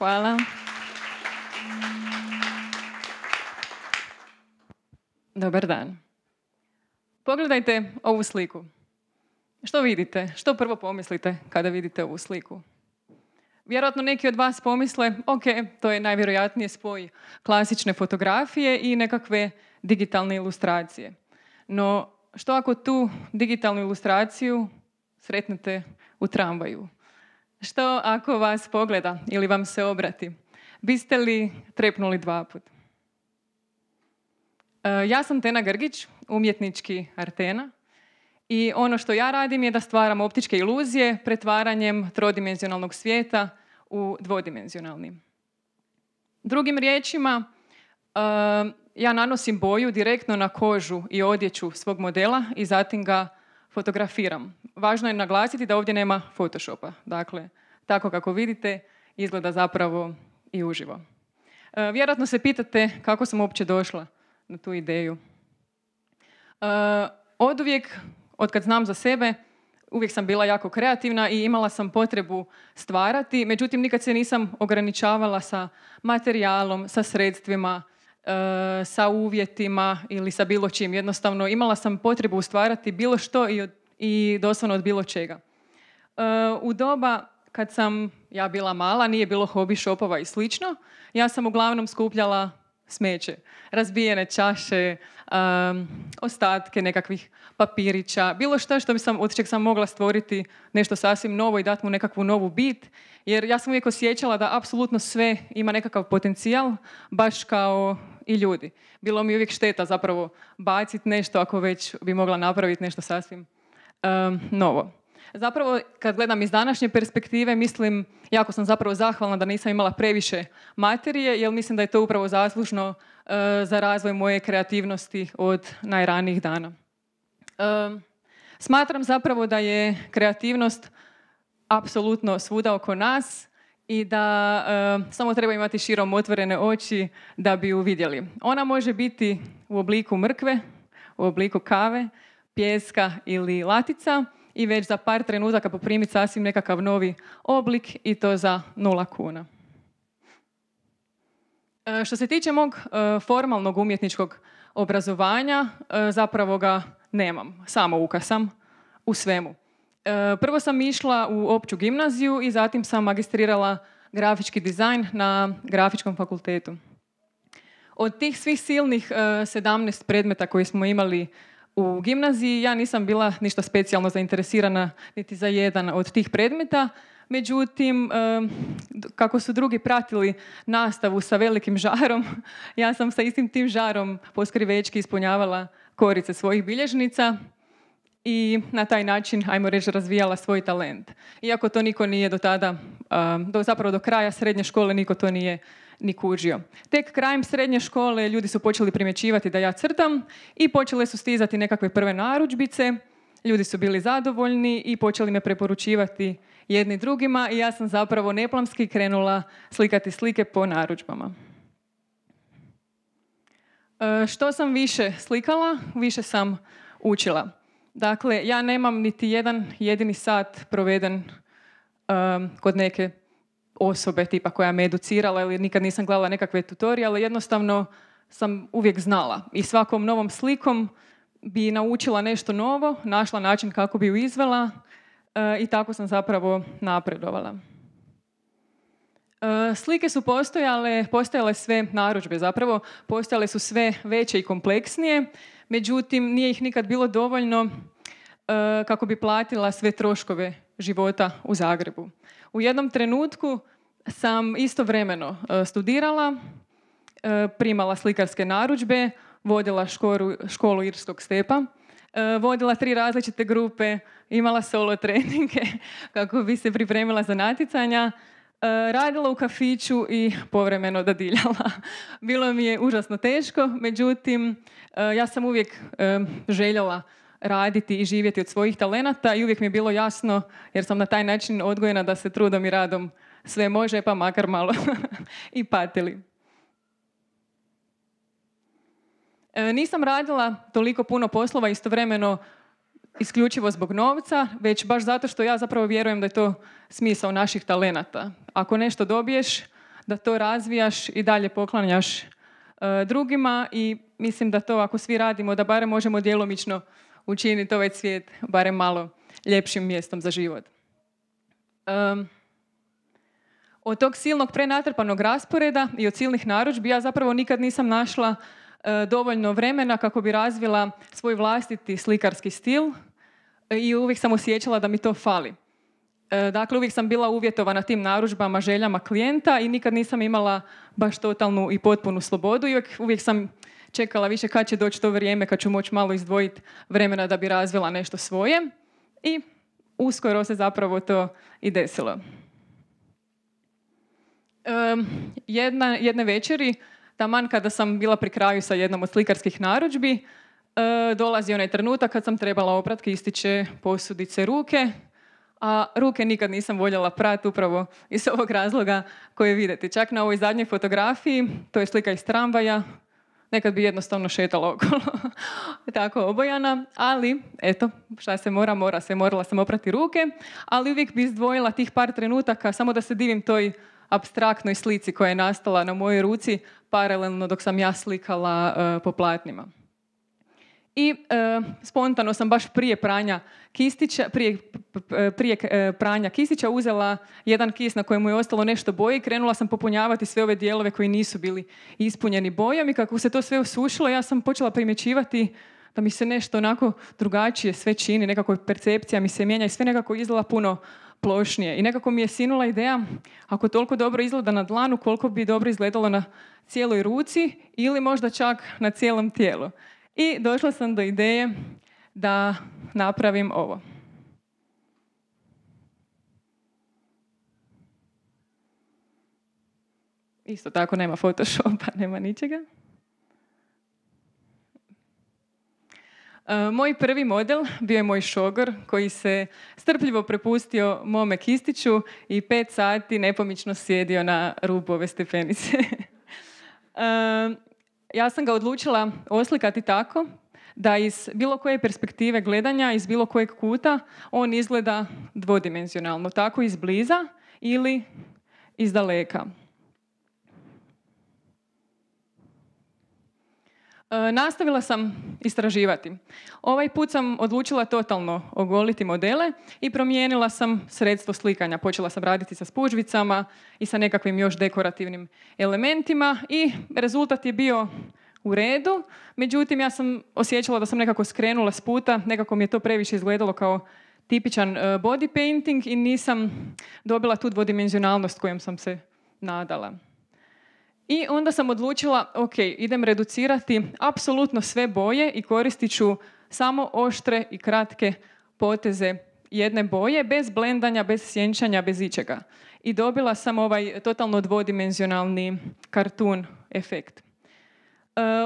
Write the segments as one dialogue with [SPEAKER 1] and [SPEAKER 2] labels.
[SPEAKER 1] Hvala. Dobar dan. Pogledajte ovu sliku. Što vidite? Što prvo pomislite kada vidite ovu sliku? Vjerojatno neki od vas pomisle, ok, to je najvjerojatnije spoj klasične fotografije i nekakve digitalne ilustracije. No, što ako tu digitalnu ilustraciju sretnete u tramvaju? Što ako vas pogleda ili vam se obrati? Biste li trepnuli dva put? E, ja sam Tena Grgić, umjetnički Artena. I ono što ja radim je da stvaram optičke iluzije pretvaranjem trodimenzionalnog svijeta u dvodimenzionalni. Drugim riječima, e, ja nanosim boju direktno na kožu i odjeću svog modela i zatim ga fotografiram. Važno je naglasiti da ovdje nema Photoshopa. Dakle, tako kako vidite, izgleda zapravo i uživo. E, vjerojatno se pitate kako sam uopće došla na tu ideju. E, od uvijek, od kad znam za sebe, uvijek sam bila jako kreativna i imala sam potrebu stvarati, međutim nikad se nisam ograničavala sa materijalom, sa sredstvima, sa uvjetima ili sa bilo čim. Jednostavno imala sam potrebu stvarati bilo što i, od, i doslovno od bilo čega. E, u doba kad sam ja bila mala, nije bilo hobi shopova i slično, ja sam uglavnom skupljala smeće. Razbijene čaše, um, ostatke nekakvih papirića, bilo što što bi sam, od čeg sam mogla stvoriti nešto sasvim novo i dati mu nekakvu novu bit. Jer ja sam uvijek osjećala da apsolutno sve ima nekakav potencijal, baš kao i ljudi. Bilo mi uvijek šteta zapravo baciti nešto ako već bi mogla napraviti nešto sasvim um, novo. Zapravo, kad gledam iz današnje perspektive, mislim, jako sam zapravo zahvalna da nisam imala previše materije, jer mislim da je to upravo zaslužno e, za razvoj moje kreativnosti od najranijih dana. E, smatram zapravo da je kreativnost apsolutno svuda oko nas i da e, samo treba imati širom otvorene oči da bi ju vidjeli. Ona može biti u obliku mrkve, u obliku kave, pjeska ili latica, i već za par trenutaka poprimiti sasvim nekakav novi oblik i to za nula kuna. E, što se tiče mog e, formalnog umjetničkog obrazovanja, zapravo ga nemam, samo ukasam u svemu. Prvo sam išla u opću gimnaziju i zatim sam magistrirala grafički dizajn na grafičkom fakultetu. Od tih svih silnih 17 predmeta koje smo imali u gimnaziji ja nisam bila ništa specijalno zainteresirana niti za jedan od tih predmeta. Međutim, kako su drugi pratili nastavu sa velikim žarom, ja sam sa istim tim žarom poskrivečki ispunjavala korice svojih bilježnica i na taj način, ajmo reći, razvijala svoj talent. Iako to niko nije do tada, do, zapravo do kraja srednje škole, niko to nije ni kužio. Tek krajem srednje škole ljudi su počeli primjećivati da ja crtam i počele su stizati nekakve prve narudžbice. Ljudi su bili zadovoljni i počeli me preporučivati jedni drugima i ja sam zapravo neplamski krenula slikati slike po narudžbama. E, što sam više slikala, više sam učila. Dakle, ja nemam niti jedan jedini sat proveden kod neke osobe tipa koja me educirala ili nikad nisam gledala nekakve tutoriale, jednostavno sam uvijek znala. I svakom novom slikom bi naučila nešto novo, našla način kako bi ju izvela e, i tako sam zapravo napredovala. E, slike su postojale, postojale sve narudžbe zapravo, postojale su sve veće i kompleksnije, međutim nije ih nikad bilo dovoljno e, kako bi platila sve troškove života u Zagrebu. U jednom trenutku sam istovremeno e, studirala, e, primala slikarske narudžbe, vodila školu, školu Irskog stepa, vodila tri različite grupe, imala solo treninge kako bi se pripremila za natjecanja, radila u kafiću i povremeno dadiljala. Bilo mi je užasno teško, međutim, ja sam uvijek željela raditi i živjeti od svojih talenata i uvijek mi je bilo jasno, jer sam na taj način odgojena da se trudom i radom sve može, pa makar malo i patili. E, nisam radila toliko puno poslova istovremeno isključivo zbog novca, već baš zato što ja zapravo vjerujem da je to smisao naših talenata. Ako nešto dobiješ, da to razvijaš i dalje poklanjaš drugima i mislim da to ako svi radimo, da barem možemo djelomično učiniti ovaj svijet barem malo ljepšim mjestom za život. od tog silnog prenatrpanog rasporeda i od silnih narudžbi ja zapravo nikad nisam našla e, dovoljno vremena kako bi razvila svoj vlastiti slikarski stil i uvijek sam osjećala da mi to fali. E, dakle, uvijek sam bila uvjetovana tim narudžbama, željama klijenta i nikad nisam imala baš totalnu i potpunu slobodu uvijek, uvijek sam čekala više kad će doći to vrijeme, kad ću moći malo izdvojiti vremena da bi razvila nešto svoje. I uskoro se zapravo to i desilo. Um, jedna, jedne večeri, taman kada sam bila pri kraju sa jednom od slikarskih narudžbi, uh, dolazi onaj trenutak kad sam trebala opratke ističe posudice ruke, a ruke nikad nisam voljela prati upravo iz ovog razloga koje vidite. Čak na ovoj zadnjoj fotografiji, to je slika iz tramvaja, nekad bi jednostavno šetala okolo, tako obojana, ali eto, šta se mora, mora se, morala sam oprati ruke, ali uvijek bi izdvojila tih par trenutaka samo da se divim toj abstraktnoj slici koja je nastala na mojoj ruci paralelno dok sam ja slikala uh, po platnima. I e, spontano sam baš prije pranja kistića, prije, prije e, pranja kistića uzela jedan kis na kojemu je ostalo nešto boje i krenula sam popunjavati sve ove dijelove koji nisu bili ispunjeni bojom i kako se to sve osušilo ja sam počela primjećivati da mi se nešto onako drugačije sve čini, nekako percepcija mi se mijenja i sve nekako izgleda puno plošnije. I nekako mi je sinula ideja, ako toliko dobro izgleda na dlanu, koliko bi dobro izgledalo na cijeloj ruci ili možda čak na cijelom tijelu. I došla sam do ideje da napravim ovo. Isto tako nema Photoshopa, nema ničega. E, moj prvi model bio je moj šogor koji se strpljivo prepustio mome kistiću i pet sati nepomično sjedio na rubu ove stepenice. E, ja sam ga odlučila oslikati tako da iz bilo koje perspektive gledanja, iz bilo kojeg kuta, on izgleda dvodimenzionalno, tako izbliza ili iz daleka. E, nastavila sam istraživati. Ovaj put sam odlučila totalno ogoliti modele i promijenila sam sredstvo slikanja. Počela sam raditi sa spužvicama i sa nekakvim još dekorativnim elementima i rezultat je bio u redu. Međutim, ja sam osjećala da sam nekako skrenula s puta, nekako mi je to previše izgledalo kao tipičan e, body painting i nisam dobila tu dvodimenzionalnost kojom sam se nadala. I onda sam odlučila, ok, idem reducirati apsolutno sve boje i koristit ću samo oštre i kratke poteze jedne boje, bez blendanja, bez sjenčanja, bez ičega. I dobila sam ovaj totalno dvodimenzionalni kartun efekt. E,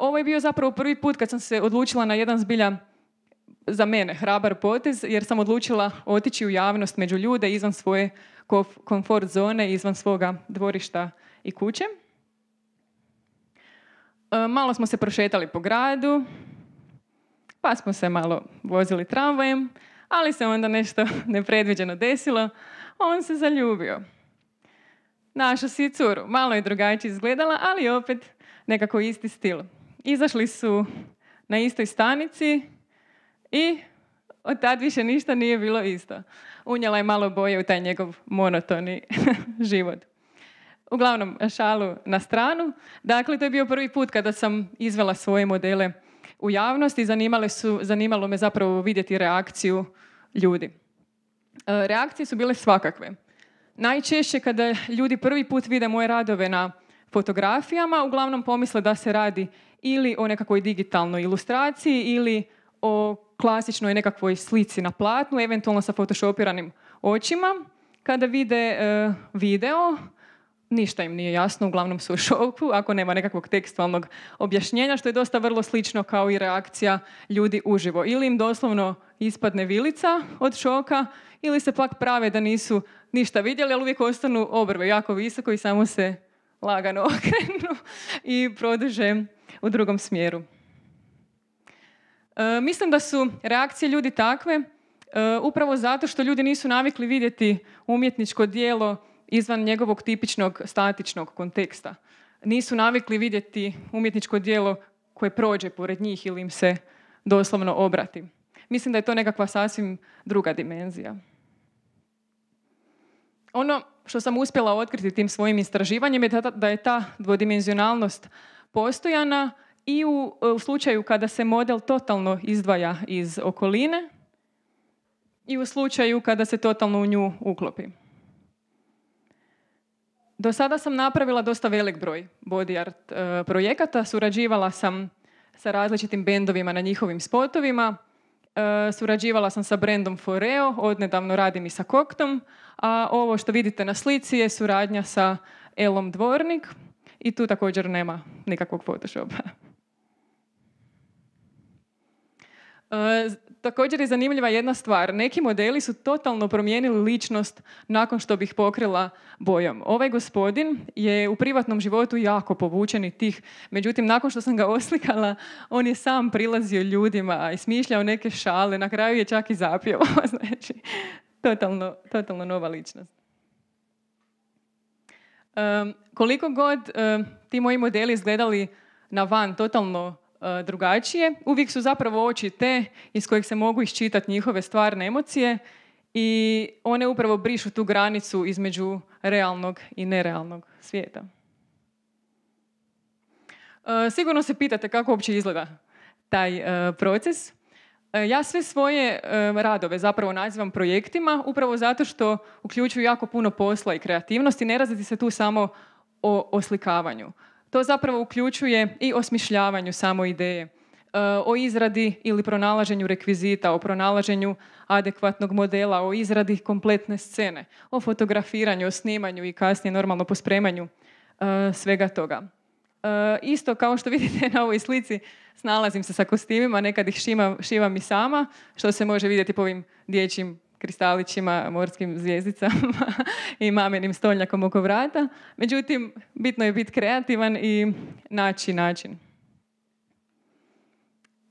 [SPEAKER 1] ovo je bio zapravo prvi put kad sam se odlučila na jedan zbilja za mene hrabar potez, jer sam odlučila otići u javnost među ljude izvan svoje komfort zone, izvan svoga dvorišta i kuće. E, malo smo se prošetali po gradu, pa smo se malo vozili tramvajem, ali se onda nešto nepredviđeno desilo. On se zaljubio. Našao si curu. Malo je drugačije izgledala, ali opet nekako isti stil. Izašli su na istoj stanici i od tad više ništa nije bilo isto. Unijela je malo boje u taj njegov monotoni život. Uglavnom, šalu na stranu. Dakle, to je bio prvi put kada sam izvela svoje modele u javnost i su, zanimalo me zapravo vidjeti reakciju ljudi. E, reakcije su bile svakakve. Najčešće kada ljudi prvi put vide moje radove na fotografijama, uglavnom pomisle da se radi ili o nekakvoj digitalnoj ilustraciji ili o klasičnoj nekakvoj slici na platnu, eventualno sa photoshopiranim očima. Kada vide e, video, ništa im nije jasno, uglavnom su u šoku, ako nema nekakvog tekstualnog objašnjenja, što je dosta vrlo slično kao i reakcija ljudi uživo. Ili im doslovno ispadne vilica od šoka, ili se pak prave da nisu ništa vidjeli, ali uvijek ostanu obrve jako visoko i samo se lagano okrenu i produže u drugom smjeru. E, mislim da su reakcije ljudi takve e, upravo zato što ljudi nisu navikli vidjeti umjetničko dijelo izvan njegovog tipičnog statičnog konteksta. Nisu navikli vidjeti umjetničko djelo koje prođe pored njih ili im se doslovno obrati. Mislim da je to nekakva sasvim druga dimenzija. Ono što sam uspjela otkriti tim svojim istraživanjem je da je ta dvodimenzionalnost postojana i u, slučaju kada se model totalno izdvaja iz okoline i u slučaju kada se totalno u nju uklopi. Do sada sam napravila dosta velik broj body art e, projekata, surađivala sam sa različitim bendovima na njihovim spotovima, e, surađivala sam sa brendom Foreo, odnedavno radim i sa Koktom, a ovo što vidite na slici je suradnja sa Elom Dvornik. I tu također nema nikakvog Photoshopa. Također je zanimljiva jedna stvar. Neki modeli su totalno promijenili ličnost nakon što bih pokrila bojom. Ovaj gospodin je u privatnom životu jako povučen i tih. Međutim, nakon što sam ga oslikala, on je sam prilazio ljudima i smišljao neke šale. Na kraju je čak i zapio. znači, totalno, totalno nova ličnost. Um, koliko god ti moji modeli izgledali na van totalno drugačije. Uvijek su zapravo oči te iz kojih se mogu iščitati njihove stvarne emocije i one upravo brišu tu granicu između realnog i nerealnog svijeta. E, sigurno se pitate kako uopće izgleda taj e, proces. Ja sve svoje radove zapravo nazivam projektima upravo zato što uključuju jako puno posla i kreativnosti. Ne razliti se tu samo o oslikavanju. To zapravo uključuje i osmišljavanju samo ideje, e, o izradi ili pronalaženju rekvizita, o pronalaženju adekvatnog modela, o izradi kompletne scene, o fotografiranju, o snimanju i kasnije normalno pospremanju e, svega toga. E, isto kao što vidite na ovoj slici, snalazim se sa kostimima, nekad ih šivam i sama, što se može vidjeti po ovim dječjim kristalićima, morskim zvijezdicama i mamenim stolnjakom oko vrata. Međutim, bitno je biti kreativan i naći način.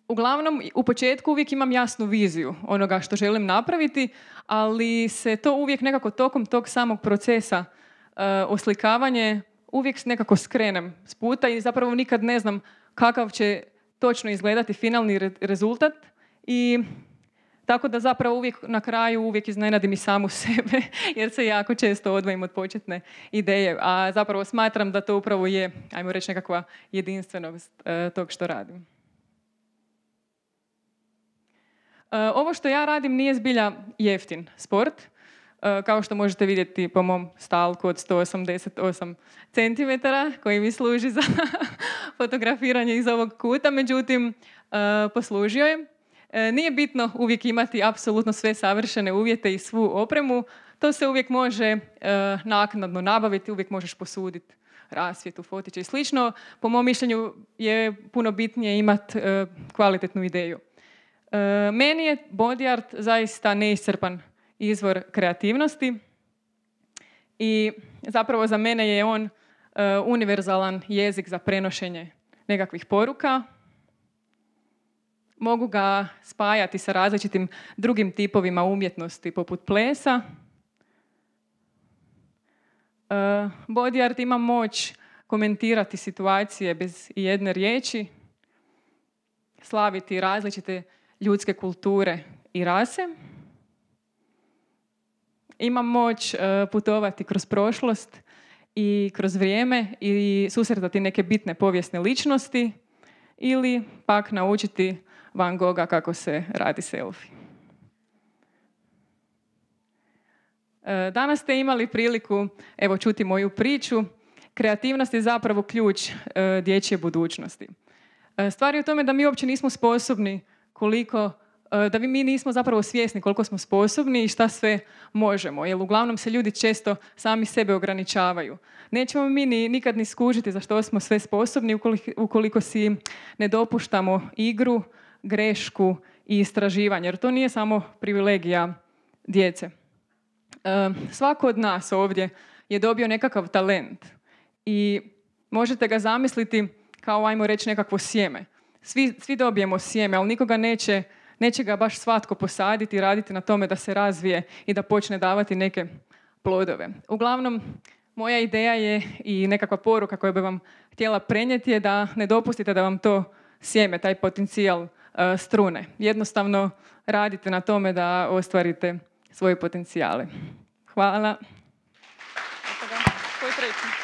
[SPEAKER 1] Uglavnom, u početku uvijek imam jasnu viziju onoga što želim napraviti, ali se to uvijek nekako tokom tog samog procesa uh, oslikavanje uvijek nekako skrenem s puta i zapravo nikad ne znam kakav će točno izgledati finalni rezultat i tako da zapravo uvijek na kraju uvijek iznenadim i samu sebe jer se jako često odvojim od početne ideje. A zapravo smatram da to upravo je, ajmo reći, nekakva jedinstvenost e, tog što radim. E, ovo što ja radim nije zbilja jeftin sport. E, kao što možete vidjeti po mom stalku od 188 cm koji mi služi za fotografiranje iz ovog kuta. Međutim, poslužio je nije bitno uvijek imati apsolutno sve savršene uvjete i svu opremu. To se uvijek može e, naknadno nabaviti, uvijek možeš posuditi rasvjetu, fotiće i slično. Po mom mišljenju je puno bitnije imati e, kvalitetnu ideju. Meni je body art zaista neiscrpan izvor kreativnosti i zapravo za mene je on univerzalan jezik za prenošenje nekakvih poruka, mogu ga spajati sa različitim drugim tipovima umjetnosti poput plesa. Uh, body art ima moć komentirati situacije bez jedne riječi, slaviti različite ljudske kulture i rase. Ima moć uh, putovati kroz prošlost i kroz vrijeme i susretati neke bitne povijesne ličnosti ili pak naučiti Van Gogha kako se radi selfie. E, danas ste imali priliku evo, čuti moju priču. Kreativnost je zapravo ključ e, dječje budućnosti. E, stvar je u tome da mi uopće nismo sposobni koliko da mi nismo zapravo svjesni koliko smo sposobni i šta sve možemo. Jer uglavnom se ljudi često sami sebe ograničavaju. Nećemo mi ni, nikad ni skužiti za što smo sve sposobni ukoliko, ukoliko si ne dopuštamo igru, grešku i istraživanje, jer to nije samo privilegija djece. E, svako od nas ovdje je dobio nekakav talent i možete ga zamisliti kao, ajmo reći, nekakvo sjeme. Svi, svi dobijemo sjeme, ali nikoga neće, neće ga baš svatko posaditi i raditi na tome da se razvije i da počne davati neke plodove. Uglavnom, moja ideja je i nekakva poruka koju bi vam htjela prenijeti je da ne dopustite da vam to sjeme, taj potencijal strune. Jednostavno radite na tome da ostvarite svoje potencijale. Hvala. Koji treći?